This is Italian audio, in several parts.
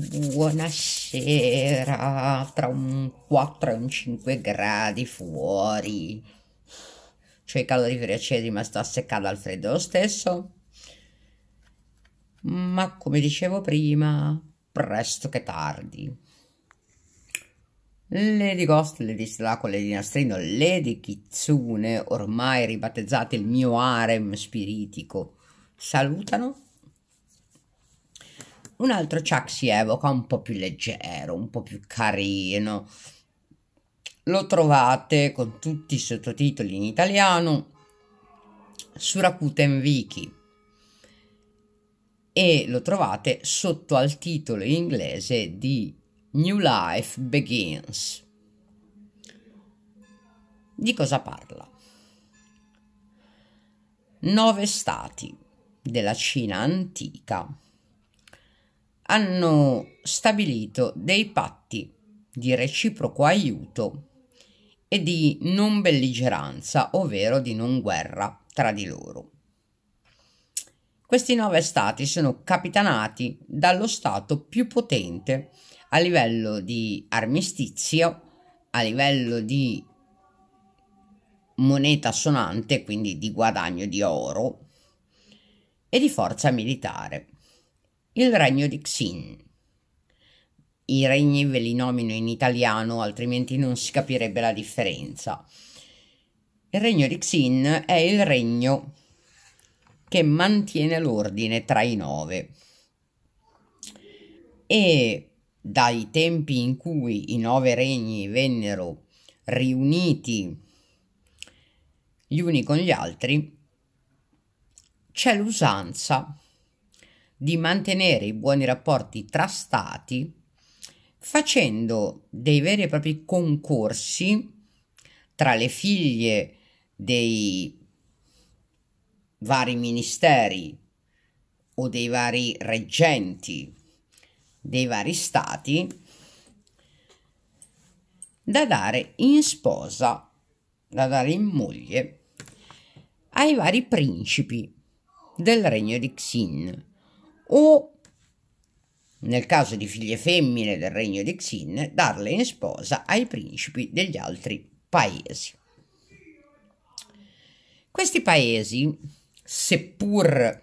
Buonasera, tra un 4 e un 5 gradi fuori. C'è i caloriferi accesi ma sta seccando al freddo lo stesso. Ma come dicevo prima, presto che tardi. Lady Ghost, Lady Slaco, Lady Nastrino, Lady Kitsune, ormai ribattezzate il mio harem spiritico, salutano un altro Chuck si evoca un po' più leggero, un po' più carino. Lo trovate con tutti i sottotitoli in italiano su Rakuten Wiki e lo trovate sotto al titolo in inglese di New Life Begins. Di cosa parla? Nove stati della Cina antica hanno stabilito dei patti di reciproco aiuto e di non belligeranza, ovvero di non guerra tra di loro. Questi nove stati sono capitanati dallo stato più potente a livello di armistizio, a livello di moneta sonante, quindi di guadagno di oro e di forza militare il regno di Xin. I regni ve li nomino in italiano, altrimenti non si capirebbe la differenza. Il regno di Xin è il regno che mantiene l'ordine tra i nove. E dai tempi in cui i nove regni vennero riuniti gli uni con gli altri, c'è l'usanza di mantenere i buoni rapporti tra stati facendo dei veri e propri concorsi tra le figlie dei vari ministeri o dei vari reggenti dei vari stati da dare in sposa, da dare in moglie ai vari principi del regno di Xin o nel caso di figlie femmine del regno di Xin, darle in sposa ai principi degli altri paesi. Questi paesi, seppur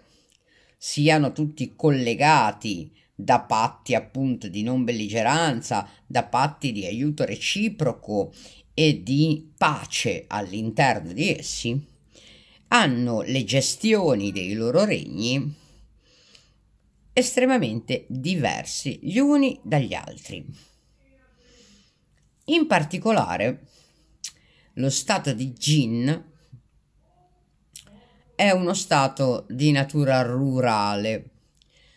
siano tutti collegati da patti appunto di non belligeranza, da patti di aiuto reciproco e di pace all'interno di essi, hanno le gestioni dei loro regni estremamente diversi gli uni dagli altri. In particolare, lo stato di Jin è uno stato di natura rurale.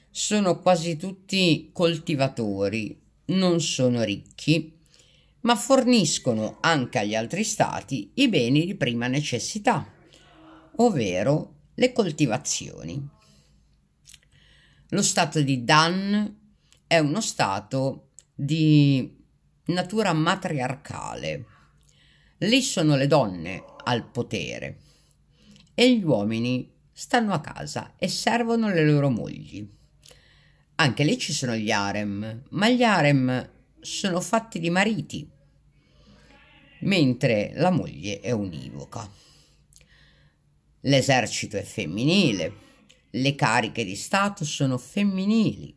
Sono quasi tutti coltivatori, non sono ricchi, ma forniscono anche agli altri stati i beni di prima necessità, ovvero le coltivazioni. Lo stato di Dan è uno stato di natura matriarcale. Lì sono le donne al potere e gli uomini stanno a casa e servono le loro mogli. Anche lì ci sono gli harem, ma gli harem sono fatti di mariti, mentre la moglie è univoca. L'esercito è femminile le cariche di Stato sono femminili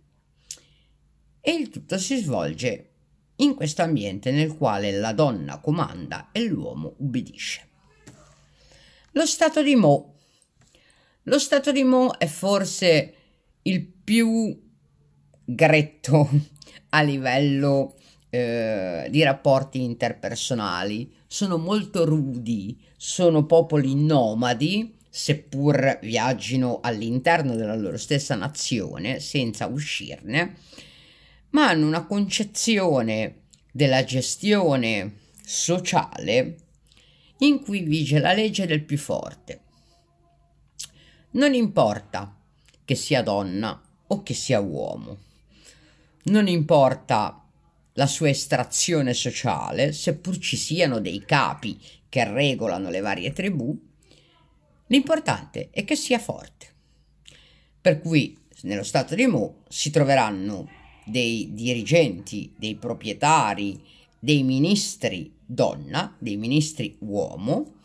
e il tutto si svolge in questo ambiente nel quale la donna comanda e l'uomo ubbidisce. Lo Stato di Mo. Lo Stato di Mo è forse il più gretto a livello eh, di rapporti interpersonali. Sono molto rudi, sono popoli nomadi seppur viaggino all'interno della loro stessa nazione senza uscirne, ma hanno una concezione della gestione sociale in cui vige la legge del più forte. Non importa che sia donna o che sia uomo, non importa la sua estrazione sociale, seppur ci siano dei capi che regolano le varie tribù, L'importante è che sia forte. Per cui nello stato di Mu si troveranno dei dirigenti, dei proprietari, dei ministri donna, dei ministri uomo,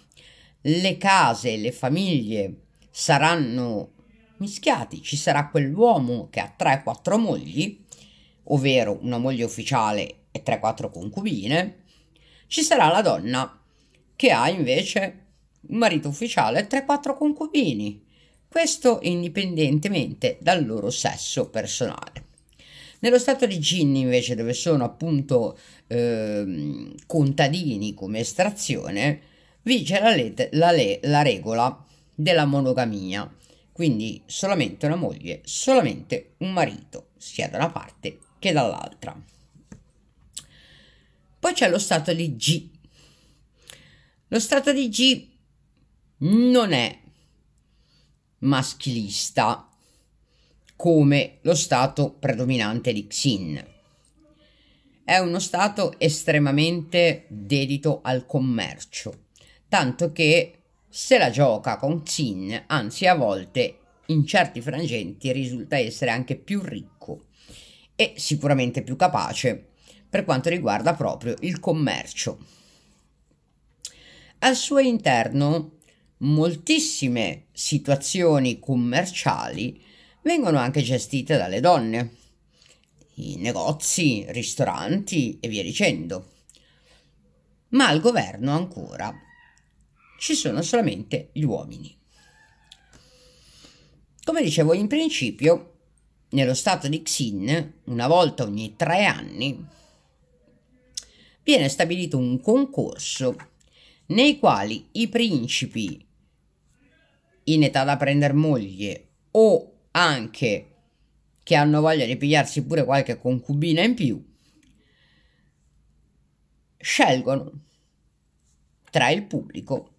le case le famiglie saranno mischiati, ci sarà quell'uomo che ha 3-4 mogli, ovvero una moglie ufficiale e 3-4 concubine, ci sarà la donna che ha invece un marito ufficiale e 3-4 concubini, questo indipendentemente dal loro sesso personale. Nello stato di Ginny invece dove sono appunto eh, contadini come estrazione vige la, le- la, le- la regola della monogamia, quindi solamente una moglie, solamente un marito, sia da una parte che dall'altra. Poi c'è lo stato di G. Lo stato di G non è maschilista come lo stato predominante di Xin. È uno stato estremamente dedito al commercio, tanto che se la gioca con Xin, anzi a volte in certi frangenti risulta essere anche più ricco e sicuramente più capace per quanto riguarda proprio il commercio. Al suo interno moltissime situazioni commerciali vengono anche gestite dalle donne, i negozi, ristoranti e via dicendo. Ma al governo ancora ci sono solamente gli uomini. Come dicevo in principio, nello stato di Xin, una volta ogni tre anni, viene stabilito un concorso nei quali i principi in età da prendere moglie o anche che hanno voglia di pigliarsi pure qualche concubina in più, scelgono tra il pubblico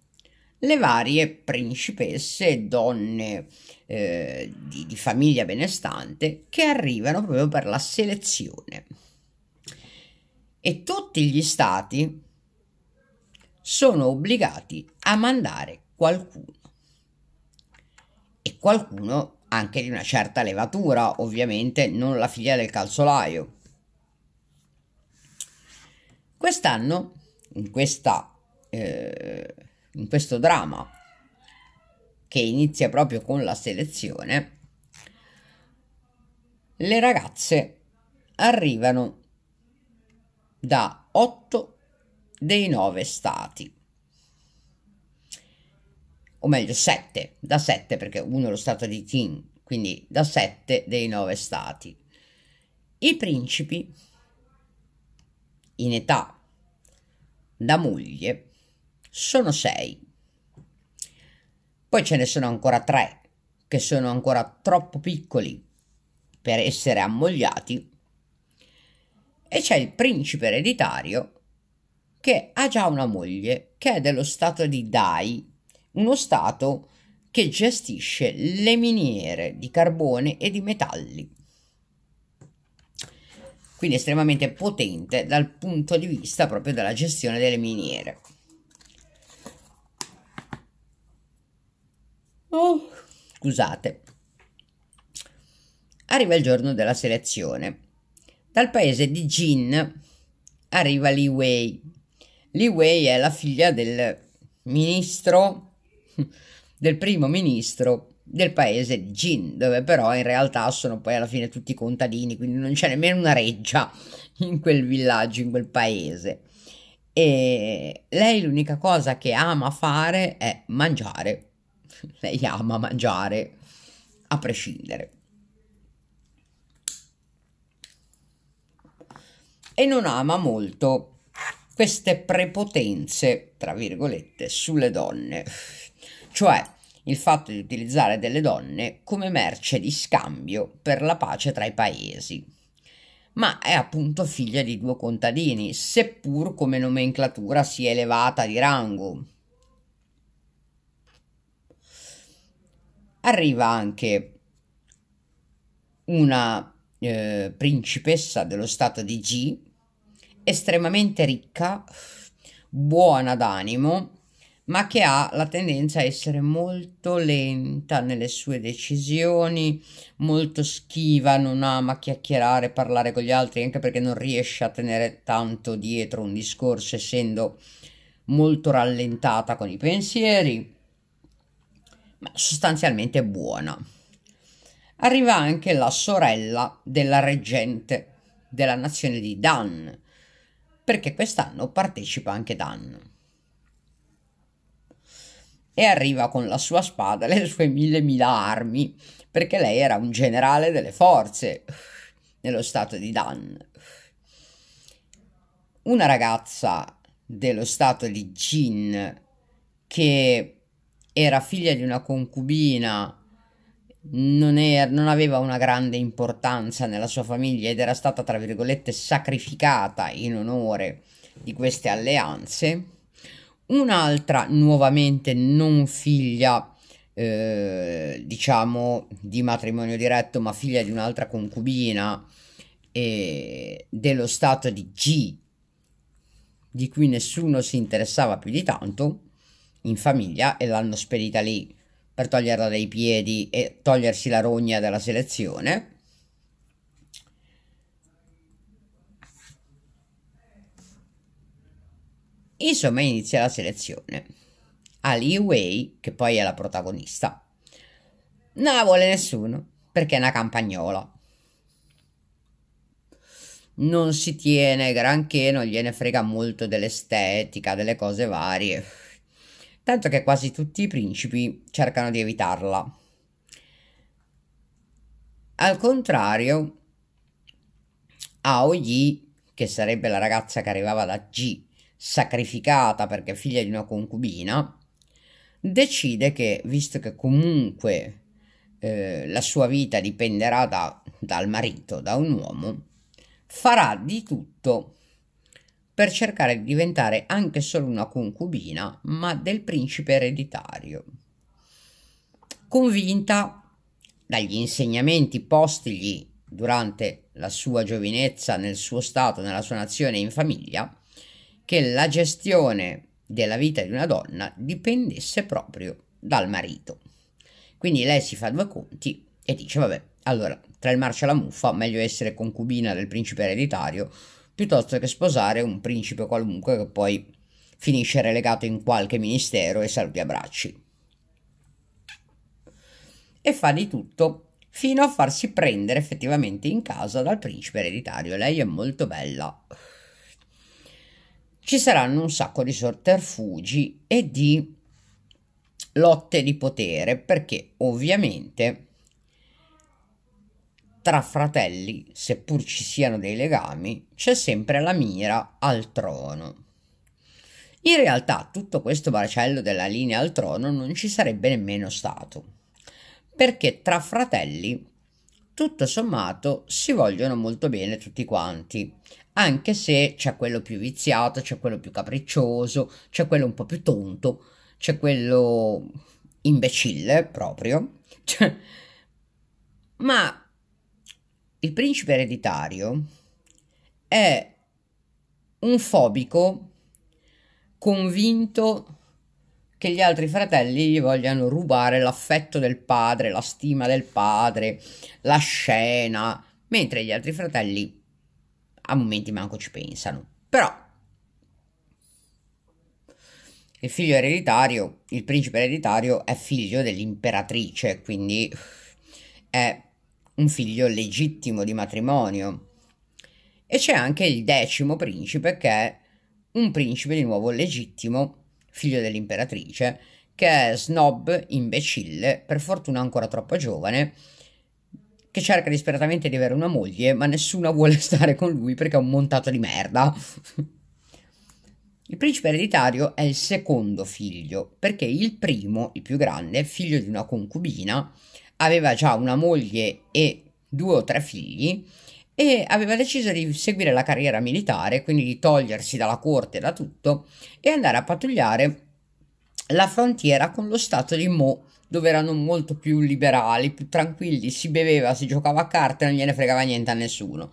le varie principesse donne eh, di, di famiglia benestante che arrivano proprio per la selezione. E tutti gli stati sono obbligati a mandare qualcuno e qualcuno anche di una certa levatura, ovviamente non la figlia del calzolaio. Quest'anno, in, questa, eh, in questo dramma che inizia proprio con la selezione, le ragazze arrivano da 8 dei 9 stati o meglio sette, da sette perché uno è lo stato di Qin, quindi da sette dei nove stati. I principi in età da moglie sono sei. Poi ce ne sono ancora tre che sono ancora troppo piccoli per essere ammogliati e c'è il principe ereditario che ha già una moglie che è dello stato di Dai uno Stato che gestisce le miniere di carbone e di metalli. Quindi estremamente potente dal punto di vista proprio della gestione delle miniere. Oh, scusate. Arriva il giorno della selezione. Dal paese di Jin arriva Li Wei. Li Wei è la figlia del ministro del primo ministro del paese di Jin, dove però in realtà sono poi alla fine tutti contadini, quindi non c'è nemmeno una reggia in quel villaggio, in quel paese. E lei l'unica cosa che ama fare è mangiare. Lei ama mangiare a prescindere. E non ama molto queste prepotenze, tra virgolette, sulle donne cioè il fatto di utilizzare delle donne come merce di scambio per la pace tra i paesi. Ma è appunto figlia di due contadini, seppur come nomenclatura sia elevata di rango. Arriva anche una eh, principessa dello stato di G, estremamente ricca, buona d'animo, ma che ha la tendenza a essere molto lenta nelle sue decisioni, molto schiva, non ama chiacchierare, parlare con gli altri, anche perché non riesce a tenere tanto dietro un discorso, essendo molto rallentata con i pensieri, ma sostanzialmente buona. Arriva anche la sorella della reggente della nazione di Dan, perché quest'anno partecipa anche Dan e arriva con la sua spada e le sue mille mila armi, perché lei era un generale delle forze nello stato di Dan. Una ragazza dello stato di Jin che era figlia di una concubina non, era, non, aveva una grande importanza nella sua famiglia ed era stata, tra virgolette, sacrificata in onore di queste alleanze. Un'altra nuovamente non figlia eh, diciamo di matrimonio diretto ma figlia di un'altra concubina eh, dello stato di G di cui nessuno si interessava più di tanto in famiglia e l'hanno spedita lì per toglierla dai piedi e togliersi la rogna della selezione Insomma, inizia la selezione. Ali Wei, che poi è la protagonista, non la vuole nessuno perché è una campagnola. Non si tiene granché, non gliene frega molto dell'estetica, delle cose varie. Tanto che quasi tutti i principi cercano di evitarla. Al contrario, Ao Yi, che sarebbe la ragazza che arrivava da G sacrificata perché figlia di una concubina, decide che, visto che comunque eh, la sua vita dipenderà da, dal marito, da un uomo, farà di tutto per cercare di diventare anche solo una concubina, ma del principe ereditario. Convinta dagli insegnamenti postigli durante la sua giovinezza nel suo stato, nella sua nazione e in famiglia, che la gestione della vita di una donna dipendesse proprio dal marito. Quindi lei si fa due conti e dice, vabbè, allora, tra il marcio e la muffa, meglio essere concubina del principe ereditario piuttosto che sposare un principe qualunque che poi finisce relegato in qualche ministero e saluti a bracci. E fa di tutto fino a farsi prendere effettivamente in casa dal principe ereditario. Lei è molto bella ci saranno un sacco di sotterfugi e di lotte di potere perché ovviamente tra fratelli, seppur ci siano dei legami, c'è sempre la mira al trono. In realtà tutto questo baracello della linea al trono non ci sarebbe nemmeno stato, perché tra fratelli, tutto sommato, si vogliono molto bene tutti quanti, anche se c'è quello più viziato, c'è quello più capriccioso, c'è quello un po' più tonto, c'è quello imbecille proprio. Cioè, ma il principe ereditario è un fobico convinto che gli altri fratelli gli vogliano rubare l'affetto del padre, la stima del padre, la scena, mentre gli altri fratelli a momenti manco ci pensano. Però il figlio ereditario, il principe ereditario è figlio dell'imperatrice, quindi è un figlio legittimo di matrimonio. E c'è anche il decimo principe che è un principe di nuovo legittimo, figlio dell'imperatrice, che è snob, imbecille, per fortuna ancora troppo giovane, che cerca disperatamente di avere una moglie, ma nessuna vuole stare con lui perché è un montato di merda. Il principe ereditario è il secondo figlio, perché il primo, il più grande, figlio di una concubina, aveva già una moglie e due o tre figli e aveva deciso di seguire la carriera militare, quindi di togliersi dalla corte e da tutto e andare a pattugliare la frontiera con lo stato di Mo, dove erano molto più liberali, più tranquilli, si beveva, si giocava a carte, non gliene fregava niente a nessuno.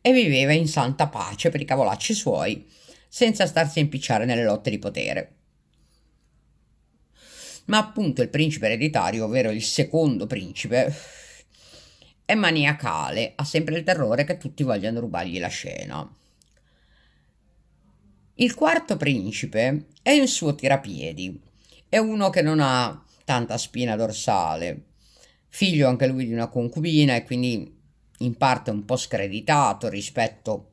E viveva in santa pace per i cavolacci suoi, senza starsi a impicciare nelle lotte di potere. Ma appunto il principe ereditario, ovvero il secondo principe, è maniacale, ha sempre il terrore che tutti vogliano rubargli la scena. Il quarto principe è il suo tirapiedi, è uno che non ha tanta spina dorsale, figlio anche lui di una concubina e quindi in parte un po' screditato rispetto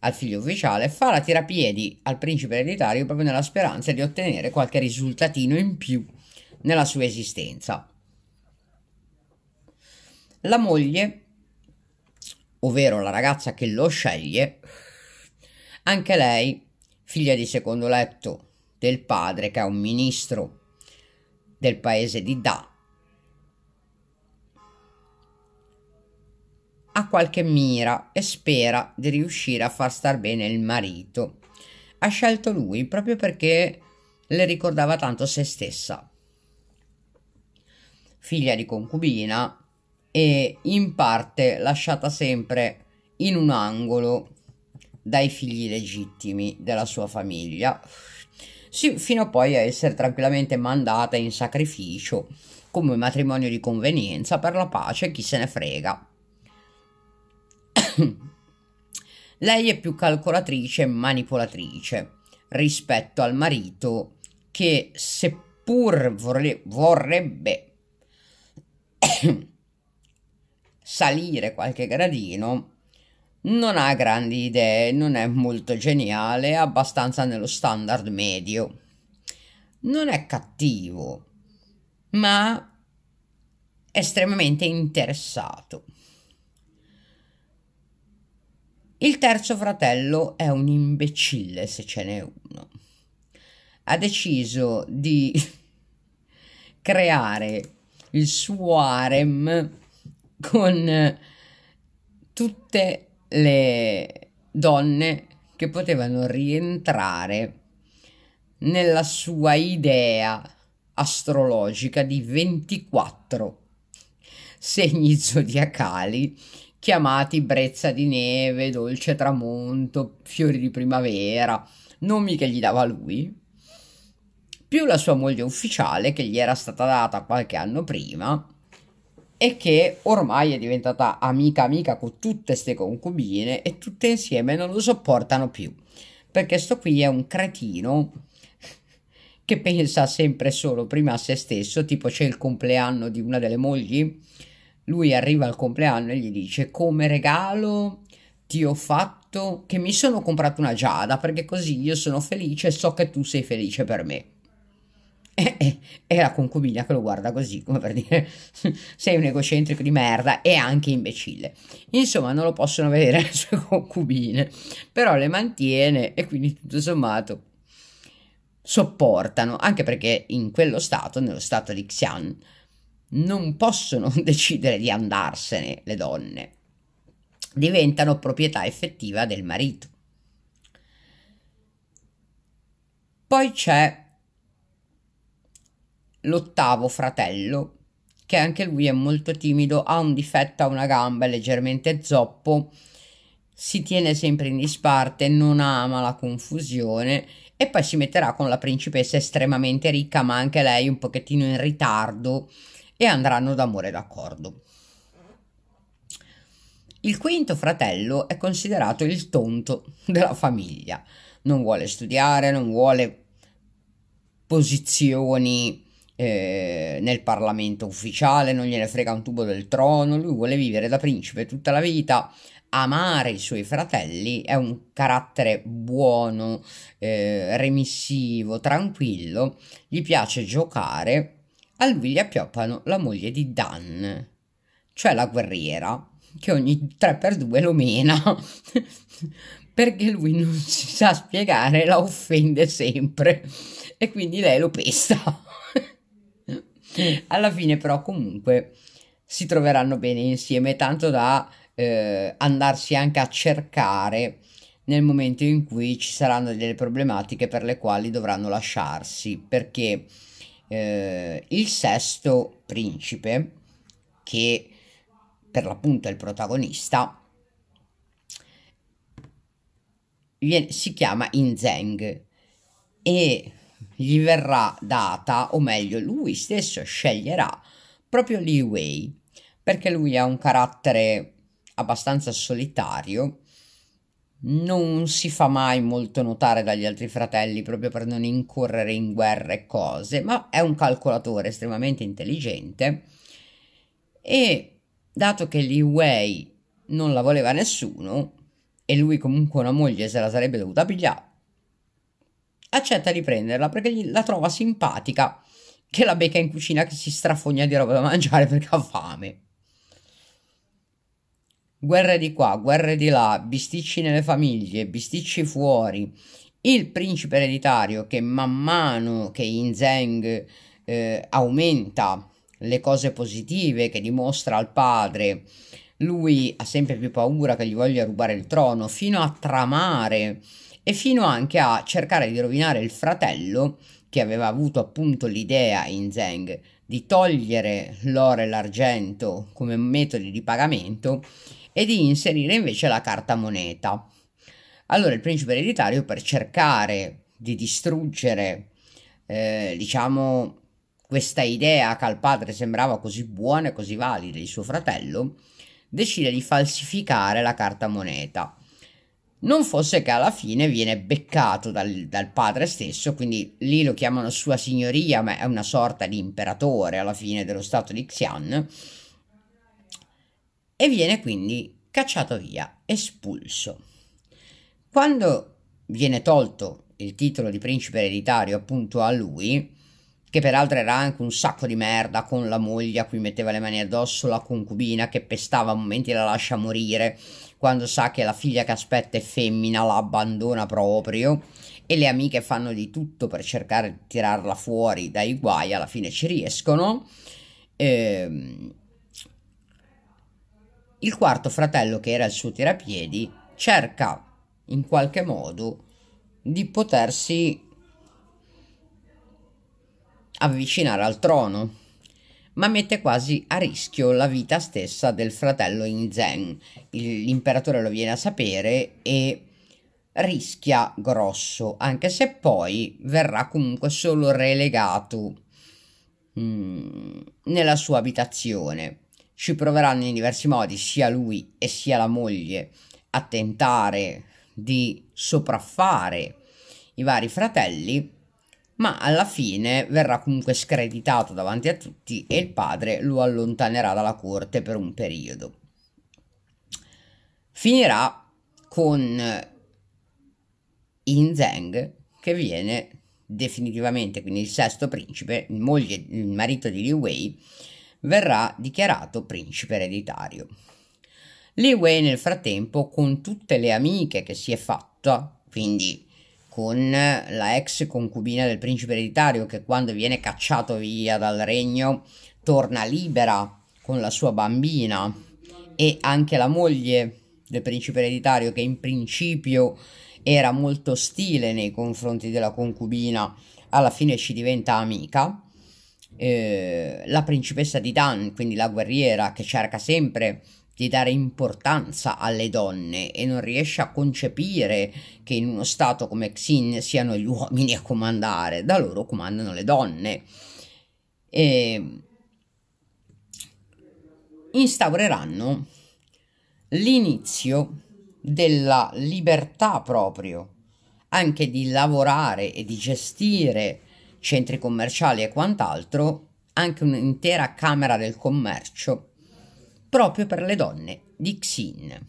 al figlio ufficiale, fa la tirapiedi al principe ereditario proprio nella speranza di ottenere qualche risultatino in più nella sua esistenza. La moglie, ovvero la ragazza che lo sceglie, anche lei, figlia di secondo letto del padre che è un ministro del paese di Da, ha qualche mira e spera di riuscire a far star bene il marito. Ha scelto lui proprio perché le ricordava tanto se stessa. Figlia di concubina e in parte lasciata sempre in un angolo dai figli legittimi della sua famiglia, fino a poi a essere tranquillamente mandata in sacrificio come matrimonio di convenienza per la pace, chi se ne frega. Lei è più calcolatrice e manipolatrice rispetto al marito che seppur vorre- vorrebbe salire qualche gradino, non ha grandi idee, non è molto geniale, è abbastanza nello standard medio. Non è cattivo, ma estremamente interessato. Il terzo fratello è un imbecille, se ce n'è uno. Ha deciso di creare il suo harem con tutte le donne che potevano rientrare nella sua idea astrologica di 24 segni zodiacali chiamati brezza di neve, dolce tramonto, fiori di primavera, nomi che gli dava lui, più la sua moglie ufficiale che gli era stata data qualche anno prima e che ormai è diventata amica amica con tutte queste concubine e tutte insieme non lo sopportano più, perché sto qui è un cretino che pensa sempre solo prima a se stesso, tipo c'è il compleanno di una delle mogli lui arriva al compleanno e gli dice come regalo ti ho fatto che mi sono comprato una giada perché così io sono felice e so che tu sei felice per me. E, e, e la concubina che lo guarda così, come per dire sei un egocentrico di merda e anche imbecille. Insomma, non lo possono vedere le sue concubine, però le mantiene e quindi tutto sommato sopportano, anche perché in quello stato, nello stato di Xian, non possono decidere di andarsene le donne, diventano proprietà effettiva del marito. Poi c'è l'ottavo fratello, che anche lui è molto timido, ha un difetto a una gamba, è leggermente zoppo, si tiene sempre in disparte, non ama la confusione e poi si metterà con la principessa estremamente ricca, ma anche lei un pochettino in ritardo e andranno d'amore d'accordo. Il quinto fratello è considerato il tonto della famiglia. Non vuole studiare, non vuole posizioni eh, nel Parlamento ufficiale, non gliene frega un tubo del trono, lui vuole vivere da principe tutta la vita, amare i suoi fratelli, è un carattere buono, eh, remissivo, tranquillo, gli piace giocare a lui gli appioppano la moglie di Dan, cioè la guerriera, che ogni 3x2 lo mena, perché lui non si sa spiegare, la offende sempre e quindi lei lo pesta. Alla fine però comunque si troveranno bene insieme, tanto da eh, andarsi anche a cercare nel momento in cui ci saranno delle problematiche per le quali dovranno lasciarsi, perché eh, il sesto principe, che per l'appunto è il protagonista, viene, si chiama Inzeng. E gli verrà data, o meglio, lui stesso sceglierà proprio Li Wei, perché lui ha un carattere abbastanza solitario, non si fa mai molto notare dagli altri fratelli proprio per non incorrere in guerre e cose, ma è un calcolatore estremamente intelligente. E dato che Li Wei non la voleva nessuno e lui comunque una moglie se la sarebbe dovuta pigliare, accetta di prenderla perché la trova simpatica che la becca in cucina che si strafogna di roba da mangiare perché ha fame. Guerre di qua, guerre di là, bisticci nelle famiglie, bisticci fuori. Il principe ereditario che man mano che Yin Zheng eh, aumenta le cose positive che dimostra al padre, lui ha sempre più paura che gli voglia rubare il trono, fino a tramare e fino anche a cercare di rovinare il fratello che aveva avuto appunto l'idea in Zeng di togliere l'oro e l'argento come metodi di pagamento e di inserire invece la carta moneta. Allora il principe ereditario per cercare di distruggere eh, diciamo questa idea che al padre sembrava così buona e così valida di suo fratello decide di falsificare la carta moneta non fosse che alla fine viene beccato dal, dal, padre stesso, quindi lì lo chiamano sua signoria, ma è una sorta di imperatore alla fine dello stato di Xian, e viene quindi cacciato via, espulso. Quando viene tolto il titolo di principe ereditario appunto a lui, che peraltro era anche un sacco di merda con la moglie a cui metteva le mani addosso, la concubina che pestava a momenti e la lascia morire, quando sa che la figlia che aspetta è femmina la abbandona proprio e le amiche fanno di tutto per cercare di tirarla fuori dai guai, alla fine ci riescono. Ehm, il quarto fratello, che era il suo tirapiedi, cerca in qualche modo di potersi avvicinare al trono ma mette quasi a rischio la vita stessa del fratello in Zen. L'imperatore lo viene a sapere e rischia grosso, anche se poi verrà comunque solo relegato mm, nella sua abitazione. Ci proveranno in diversi modi, sia lui e sia la moglie, a tentare di sopraffare i vari fratelli ma alla fine verrà comunque screditato davanti a tutti e il padre lo allontanerà dalla corte per un periodo. Finirà con In Zeng che viene definitivamente, quindi il sesto principe, il, moglie, il marito di Liu Wei, verrà dichiarato principe ereditario. Li Wei nel frattempo, con tutte le amiche che si è fatta, quindi con la ex concubina del principe ereditario che quando viene cacciato via dal regno torna libera con la sua bambina. E anche la moglie del principe ereditario che in principio era molto ostile nei confronti della concubina alla fine ci diventa amica. Eh, la principessa di Dan quindi la guerriera che cerca sempre di dare importanza alle donne e non riesce a concepire che in uno stato come Xin siano gli uomini a comandare, da loro comandano le donne. E instaureranno l'inizio della libertà proprio, anche di lavorare e di gestire centri commerciali e quant'altro, anche un'intera camera del commercio proprio per le donne di Xin.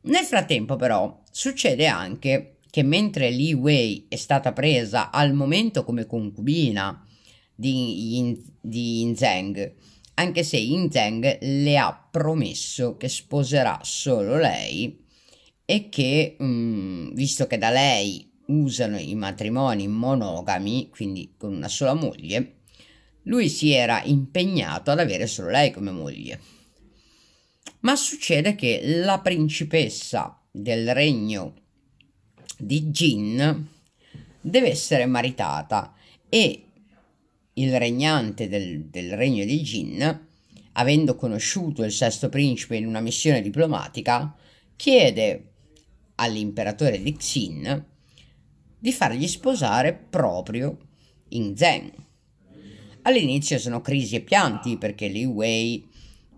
Nel frattempo però succede anche che mentre Li Wei è stata presa al momento come concubina di Yin, di anche se Yin Zheng le ha promesso che sposerà solo lei e che, mh, mm, visto che da lei usano i matrimoni monogami, quindi con una sola moglie, lui si era impegnato ad avere solo lei come moglie. Ma succede che la principessa del regno di Jin deve essere maritata e il regnante del, del regno di Jin, avendo conosciuto il sesto principe in una missione diplomatica, chiede all'imperatore di Xin di fargli sposare proprio in Zen. All'inizio sono crisi e pianti perché Li Wei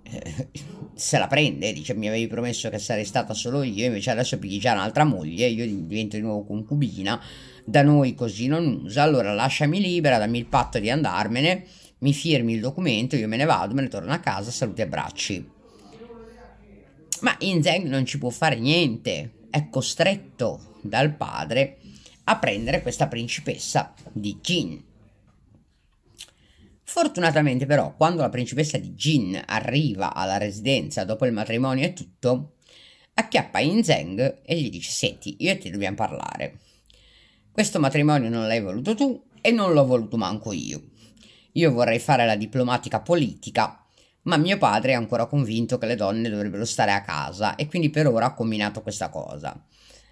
eh, se la prende, dice mi avevi promesso che sarei stata solo io, invece adesso pigli già un'altra moglie, io divento di nuovo concubina, da noi così non usa, allora lasciami libera, dammi il patto di andarmene, mi firmi il documento, io me ne vado, me ne torno a casa, saluti e abbracci. Ma Inzeng non ci può fare niente, è costretto dal padre a prendere questa principessa di Jin. Fortunatamente però, quando la principessa di Jin arriva alla residenza dopo il matrimonio e tutto, acchiappa In Zeng e gli dice senti, io te dobbiamo parlare. Questo matrimonio non l'hai voluto tu e non l'ho voluto manco io. Io vorrei fare la diplomatica politica, ma mio padre è ancora convinto che le donne dovrebbero stare a casa e quindi per ora ha combinato questa cosa.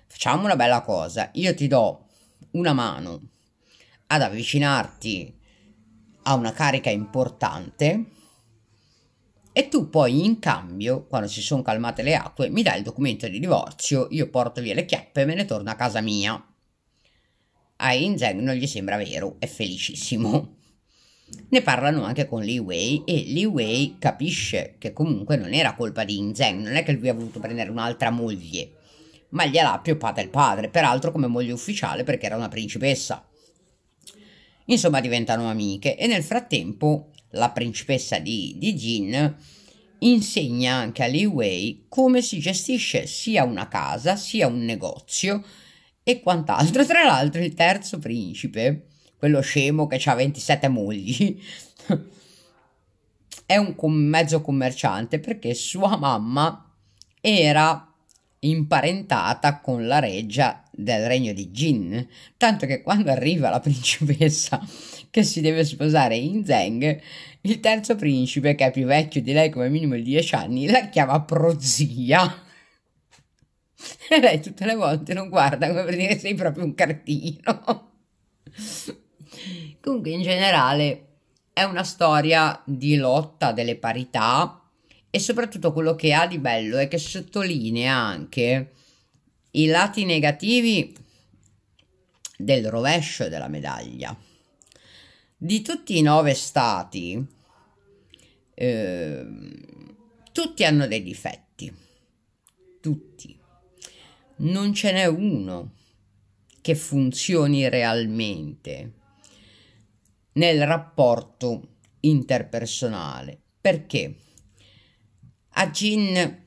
Facciamo una bella cosa, io ti do una mano ad avvicinarti a una carica importante e tu poi in cambio, quando si sono calmate le acque, mi dai il documento di divorzio, io porto via le chiappe e me ne torno a casa mia. A Inzeng non gli sembra vero, è felicissimo. Ne parlano anche con Li Wei e Li Wei capisce che comunque non era colpa di Inzeng, non è che lui ha voluto prendere un'altra moglie ma gliel'ha appioppata il padre, peraltro come moglie ufficiale perché era una principessa. Insomma, diventano amiche e nel frattempo la principessa di, di Jin insegna anche a Li Wei come si gestisce sia una casa sia un negozio e quant'altro. Tra l'altro, il terzo principe, quello scemo che ha 27 mogli, è un mezzo commerciante perché sua mamma era imparentata con la reggia del regno di Jin, tanto che quando arriva la principessa che si deve sposare in Zeng, il terzo principe, che è più vecchio di lei come minimo di dieci anni, la chiama prozia. E lei tutte le volte non guarda come per dire sei proprio un cartino. Comunque in generale è una storia di lotta delle parità e soprattutto quello che ha di bello è che sottolinea anche i lati negativi del rovescio della medaglia. Di tutti i nove stati, eh, tutti hanno dei difetti, tutti. Non ce n'è uno che funzioni realmente nel rapporto interpersonale. Perché? A Gin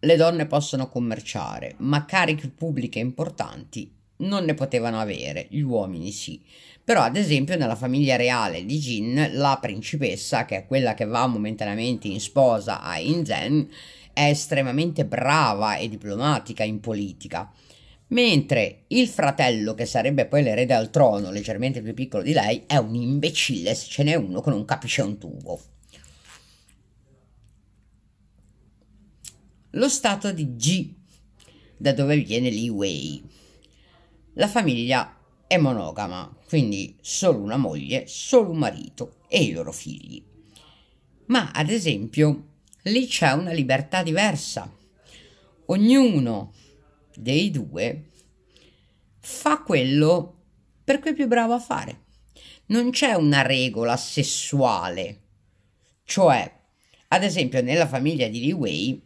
le donne possono commerciare, ma cariche pubbliche importanti non ne potevano avere, gli uomini sì. Però, ad esempio, nella famiglia reale di Jin, la principessa, che è quella che va momentaneamente in sposa a Inzen, è estremamente brava e diplomatica in politica. Mentre il fratello, che sarebbe poi l'erede al trono, leggermente più piccolo di lei, è un imbecille se ce n'è uno che non capisce un tubo. Lo stato di G, da dove viene Li Wei. La famiglia è monogama, quindi solo una moglie, solo un marito e i loro figli. Ma ad esempio lì c'è una libertà diversa. Ognuno dei due fa quello per cui è più bravo a fare. Non c'è una regola sessuale. Cioè, ad esempio, nella famiglia di Li Wei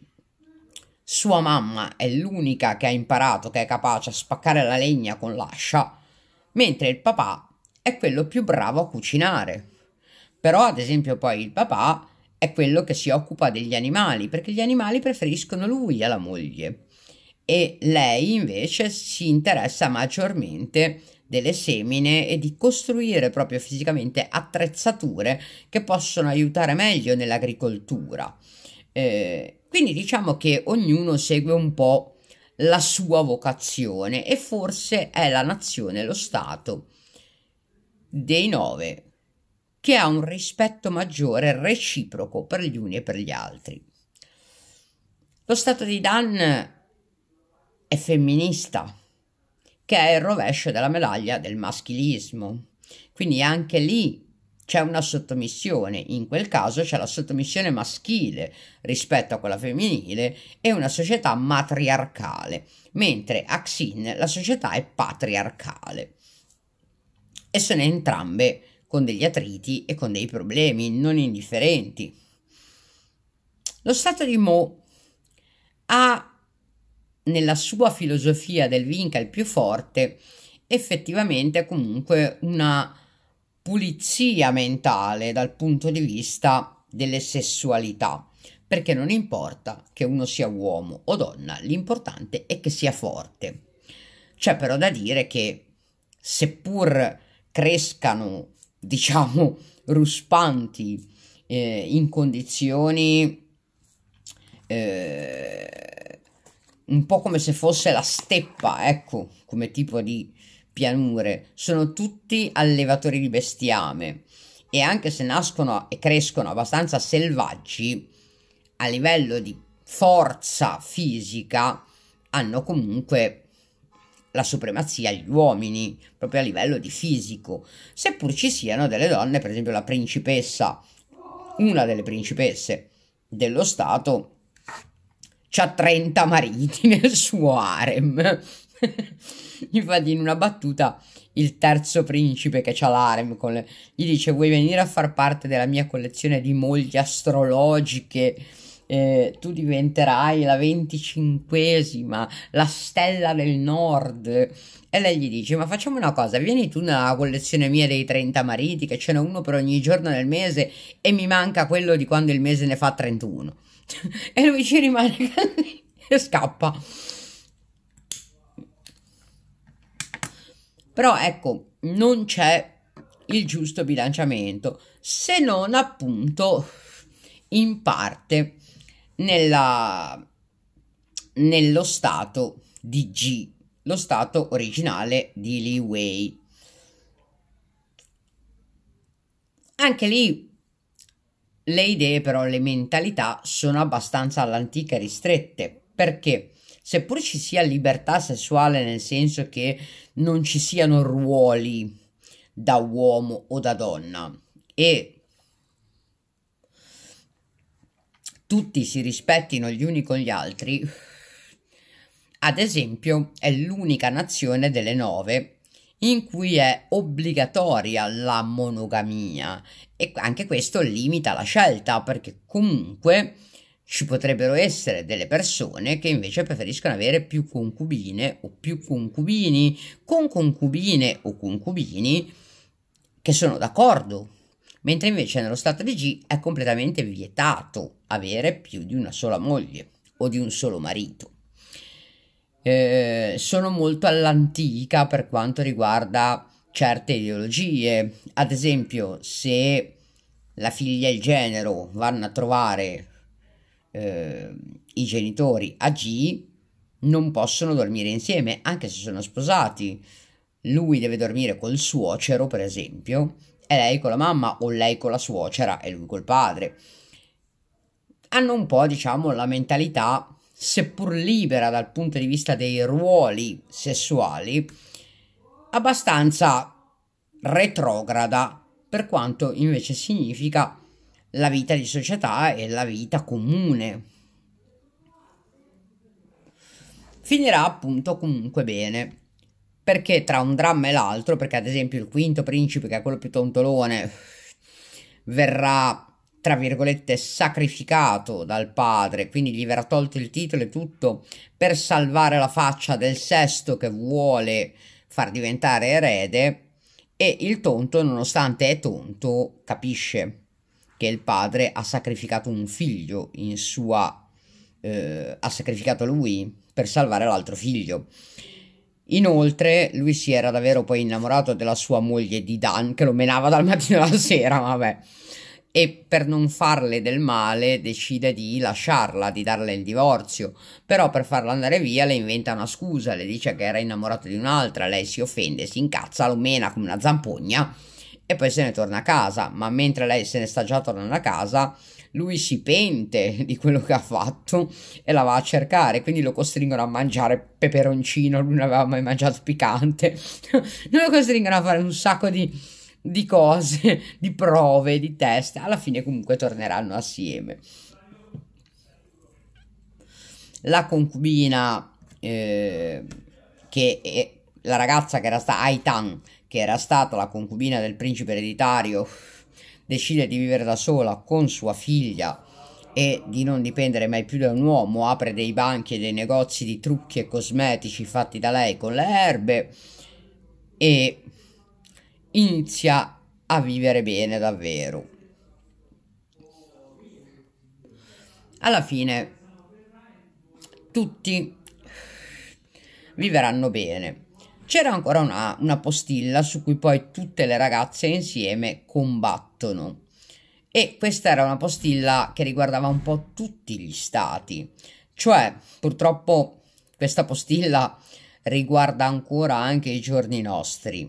sua mamma è l'unica che ha imparato che è capace a spaccare la legna con l'ascia, mentre il papà è quello più bravo a cucinare. Però, ad esempio, poi il papà è quello che si occupa degli animali, perché gli animali preferiscono lui alla moglie. E lei invece si interessa maggiormente delle semine e di costruire proprio fisicamente attrezzature che possono aiutare meglio nell'agricoltura. Eh, quindi diciamo che ognuno segue un po' la sua vocazione e forse è la nazione, lo Stato dei nove che ha un rispetto maggiore reciproco per gli uni e per gli altri. Lo Stato di Dan è femminista, che è il rovescio della medaglia del maschilismo. Quindi anche lì c'è una sottomissione, in quel caso c'è la sottomissione maschile rispetto a quella femminile e una società matriarcale, mentre a Xin la società è patriarcale. E sono entrambe con degli attriti e con dei problemi non indifferenti. Lo Stato di Mo ha, nella sua filosofia del vinca il più forte, effettivamente comunque una pulizia mentale dal punto di vista delle sessualità, perché non importa che uno sia uomo o donna, l'importante è che sia forte. C'è però da dire che seppur crescano, diciamo, ruspanti eh, in condizioni eh, un po' come se fosse la steppa, ecco, come tipo di pianure, sono tutti allevatori di bestiame e anche se nascono e crescono abbastanza selvaggi, a livello di forza fisica hanno comunque la supremazia agli uomini, proprio a livello di fisico, seppur ci siano delle donne, per esempio la principessa, una delle principesse dello Stato, ha 30 mariti nel suo harem. Infatti, in una battuta, il terzo principe che c'ha l'harem le... gli dice: Vuoi venire a far parte della mia collezione di mogli astrologiche? Eh, tu diventerai la venticinquesima, la stella del nord. E lei gli dice: Ma facciamo una cosa, vieni tu nella collezione mia dei 30 mariti, che ce n'è uno per ogni giorno del mese, e mi manca quello di quando il mese ne fa 31. e lui ci rimane e scappa. Però ecco, non c'è il giusto bilanciamento, se non appunto in parte nella, nello stato di G, lo stato originale di Li Wei. Anche lì le idee però, le mentalità sono abbastanza all'antica ristrette, perché seppur ci sia libertà sessuale nel senso che non ci siano ruoli da uomo o da donna. E tutti si rispettino gli uni con gli altri, ad esempio è l'unica nazione delle nove in cui è obbligatoria la monogamia. E anche questo limita la scelta perché comunque ci potrebbero essere delle persone che invece preferiscono avere più concubine o più concubini, con concubine o concubini che sono d'accordo, mentre invece nello stato di G è completamente vietato avere più di una sola moglie o di un solo marito. Eh, sono molto all'antica per quanto riguarda certe ideologie, ad esempio se la figlia e il genero vanno a trovare eh, i genitori a G non possono dormire insieme, anche se sono sposati. Lui deve dormire col suocero, per esempio, e lei con la mamma o lei con la suocera e lui col padre. Hanno un po', diciamo, la mentalità, seppur libera dal punto di vista dei ruoli sessuali, abbastanza retrograda, per quanto invece significa la vita di società e la vita comune. Finirà appunto comunque bene, perché tra un dramma e l'altro, perché ad esempio il quinto principe, che è quello più tontolone, verrà tra virgolette sacrificato dal padre, quindi gli verrà tolto il titolo e tutto per salvare la faccia del sesto che vuole far diventare erede e il tonto, nonostante è tonto, capisce che il padre ha sacrificato un figlio in sua... Eh, ha sacrificato lui per salvare l'altro figlio. Inoltre, lui si era davvero poi innamorato della sua moglie di Dan, che lo menava dal mattino alla sera, vabbè. E per non farle del male decide di lasciarla, di darle il divorzio. Però per farla andare via le inventa una scusa, le dice che era innamorato di un'altra, lei si offende, si incazza, lo mena come una zampogna e poi se ne torna a casa, ma mentre lei se ne sta già tornando a casa, lui si pente di quello che ha fatto e la va a cercare, quindi lo costringono a mangiare peperoncino, lui non aveva mai mangiato piccante, lo costringono a fare un sacco di, di cose, di prove, di test, alla fine comunque torneranno assieme. La concubina, eh, che è la ragazza che era stata Aitan, che era stata la concubina del principe ereditario, decide di vivere da sola con sua figlia e di non dipendere mai più da un uomo, apre dei banchi e dei negozi di trucchi e cosmetici fatti da lei con le erbe e inizia a vivere bene davvero. Alla fine tutti viveranno bene. C'era ancora una, una postilla su cui poi tutte le ragazze insieme combattono e questa era una postilla che riguardava un po' tutti gli stati, cioè purtroppo questa postilla riguarda ancora anche i giorni nostri.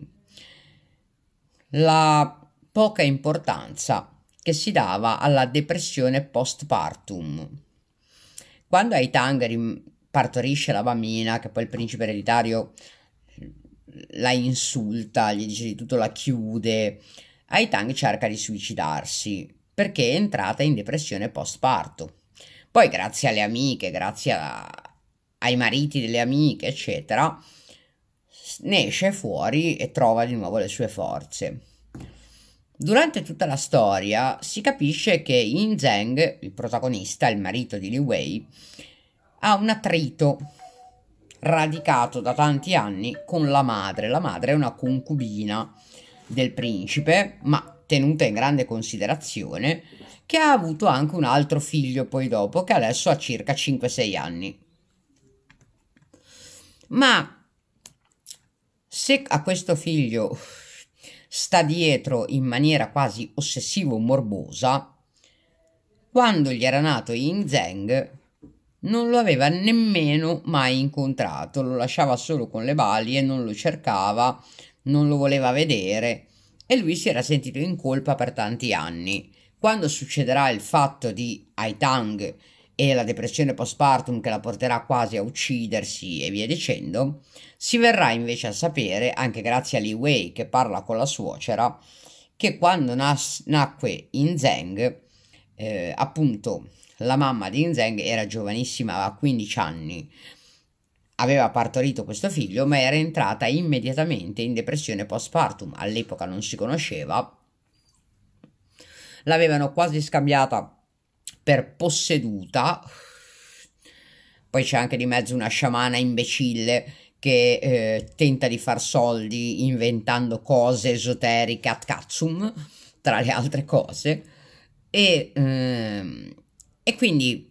La poca importanza che si dava alla depressione postpartum. Quando Aitang partorisce la bambina, che poi il principe ereditario la insulta, gli dice di tutto, la chiude, Aitang cerca di suicidarsi perché è entrata in depressione postparto. Poi grazie alle amiche, grazie a, ai mariti delle amiche, eccetera, ne esce fuori e trova di nuovo le sue forze. Durante tutta la storia si capisce che Yin Zheng, il protagonista, il marito di Li Wei, ha un attrito radicato da tanti anni con la madre. La madre è una concubina del principe, ma tenuta in grande considerazione, che ha avuto anche un altro figlio poi dopo, che adesso ha circa 5-6 anni. Ma se a questo figlio sta dietro in maniera quasi ossessivo-morbosa, quando gli era nato Yin Zheng, non lo aveva nemmeno mai incontrato, lo lasciava solo con le bali e non lo cercava, non lo voleva vedere e lui si era sentito in colpa per tanti anni. Quando succederà il fatto di Aitang e la depressione postpartum che la porterà quasi a uccidersi e via dicendo, si verrà invece a sapere, anche grazie a Li Wei che parla con la suocera, che quando nas- nacque In Zheng, eh, appunto la mamma di In Zheng era giovanissima, aveva 15 anni, aveva partorito questo figlio, ma era entrata immediatamente in depressione postpartum. All'epoca non si conosceva, l'avevano quasi scambiata per posseduta. Poi c'è anche di mezzo una sciamana imbecille che eh, tenta di far soldi inventando cose esoteriche ad katsum, tra le altre cose. E, ehm, e quindi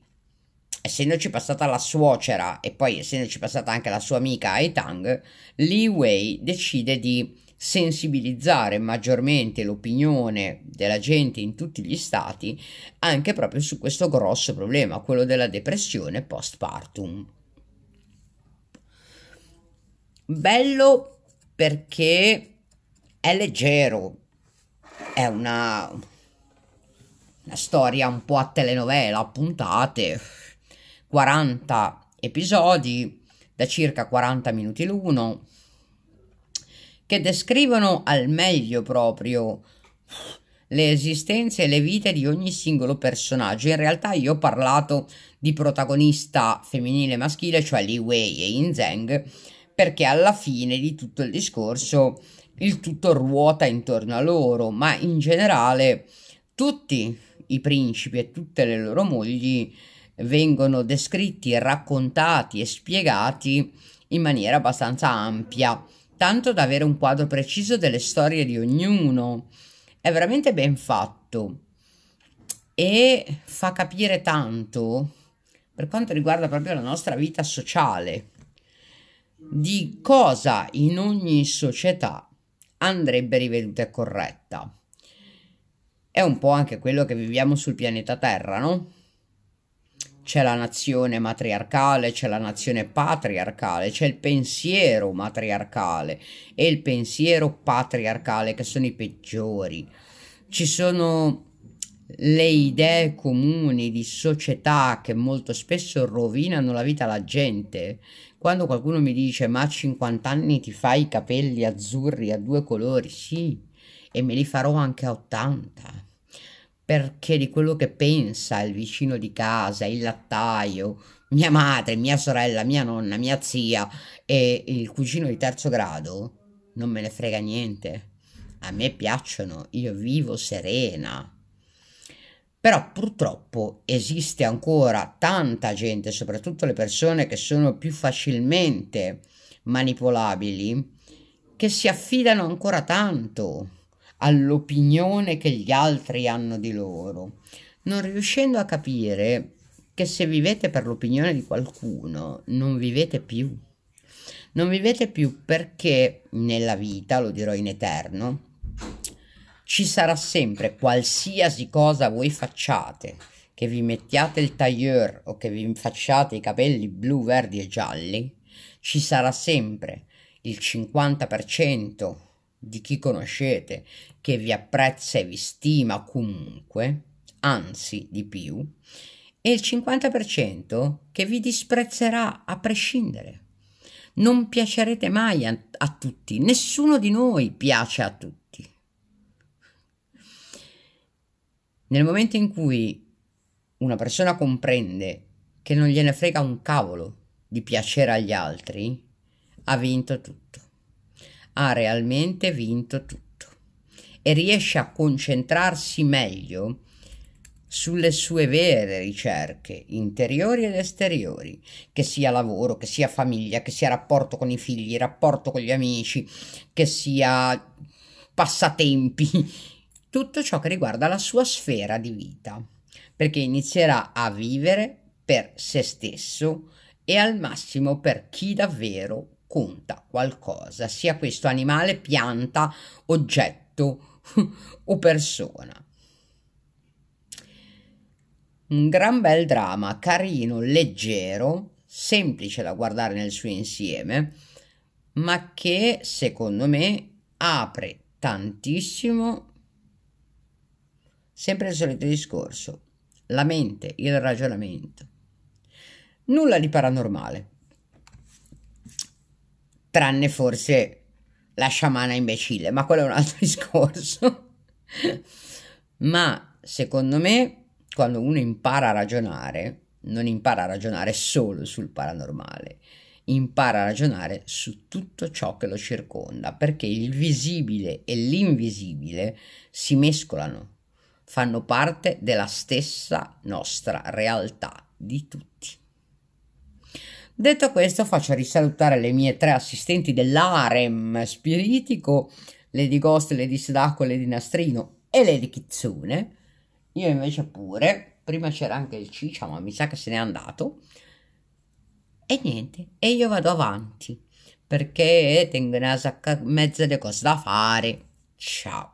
essendoci passata la suocera e poi essendoci passata anche la sua amica Aitang, Li Wei decide di sensibilizzare maggiormente l'opinione della gente in tutti gli stati anche proprio su questo grosso problema, quello della depressione postpartum. Bello perché è leggero, è una storia un po' a telenovela, a puntate, 40 episodi da circa 40 minuti l'uno che descrivono al meglio proprio le esistenze e le vite di ogni singolo personaggio. In realtà io ho parlato di protagonista femminile e maschile, cioè Li Wei e Yin Zheng, perché alla fine di tutto il discorso il tutto ruota intorno a loro, ma in generale tutti i principi e tutte le loro mogli vengono descritti, raccontati e spiegati in maniera abbastanza ampia, tanto da avere un quadro preciso delle storie di ognuno. È veramente ben fatto e fa capire tanto per quanto riguarda proprio la nostra vita sociale di cosa in ogni società andrebbe riveduta e corretta. È un po' anche quello che viviamo sul pianeta Terra, no? c'è la nazione matriarcale, c'è la nazione patriarcale, c'è il pensiero matriarcale e il pensiero patriarcale che sono i peggiori. Ci sono le idee comuni di società che molto spesso rovinano la vita alla gente. Quando qualcuno mi dice ma a 50 anni ti fai i capelli azzurri a due colori, sì, e me li farò anche a 80 perché di quello che pensa il vicino di casa, il lattaio, mia madre, mia sorella, mia nonna, mia zia e il cugino di terzo grado, non me ne frega niente. A me piacciono, io vivo serena. Però purtroppo esiste ancora tanta gente, soprattutto le persone che sono più facilmente manipolabili, che si affidano ancora tanto all'opinione che gli altri hanno di loro, non riuscendo a capire che se vivete per l'opinione di qualcuno non vivete più. Non vivete più perché nella vita, lo dirò in eterno, ci sarà sempre qualsiasi cosa voi facciate, che vi mettiate il tailleur o che vi facciate i capelli blu, verdi e gialli, ci sarà sempre il 50% di chi conoscete che vi apprezza e vi stima comunque, anzi di più, e il 50% che vi disprezzerà a prescindere. Non piacerete mai a, a tutti, nessuno di noi piace a tutti. Nel momento in cui una persona comprende che non gliene frega un cavolo di piacere agli altri, ha vinto tutto. Ha realmente vinto tutto e riesce a concentrarsi meglio sulle sue vere ricerche interiori ed esteriori, che sia lavoro, che sia famiglia, che sia rapporto con i figli, rapporto con gli amici, che sia passatempi, tutto ciò che riguarda la sua sfera di vita, perché inizierà a vivere per se stesso e al massimo per chi davvero conta qualcosa, sia questo animale, pianta, oggetto o persona. Un gran bel dramma, carino, leggero, semplice da guardare nel suo insieme, ma che secondo me apre tantissimo sempre il solito discorso, la mente, il ragionamento. Nulla di paranormale, tranne forse la sciamana imbecille, ma quello è un altro discorso. ma secondo me, quando uno impara a ragionare, non impara a ragionare solo sul paranormale, impara a ragionare su tutto ciò che lo circonda, perché il visibile e l'invisibile si mescolano, fanno parte della stessa nostra realtà di tutti. Detto questo, faccio risalutare le mie tre assistenti dell'arem spiritico, Lady Ghost, Lady Sadako, Lady Nastrino e Lady Kitsune. Io invece pure, prima c'era anche il ciccia, ma mi sa che se n'è andato. E niente, e io vado avanti, perché tengo una sacca mezza di cose da fare. Ciao.